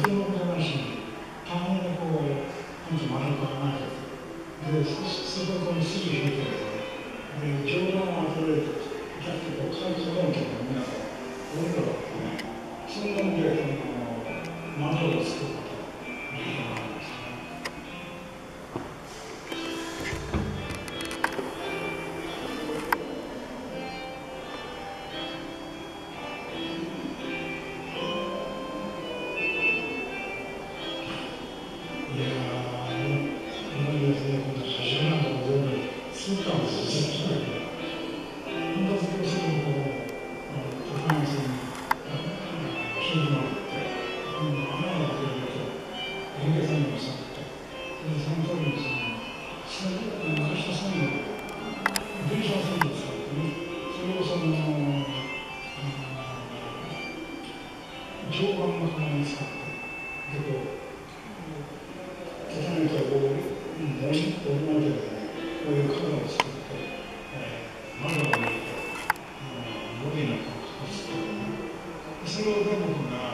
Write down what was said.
非常に悲しいこうなんてあうかあれと考えてでそこに筋引いてるで冗談をあふれるとゃあて国際機関とかみんういうのがあってねそんなんであの窓を作っての、常磐の金に使って、で、こう、畳みたこう、森、森の中でね、こういう角を作って、えー、窓を見ると、あの、森の顔を作ってね、それを全部が、